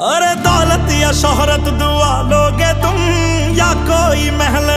अरे दौलत या शोहरत दुआ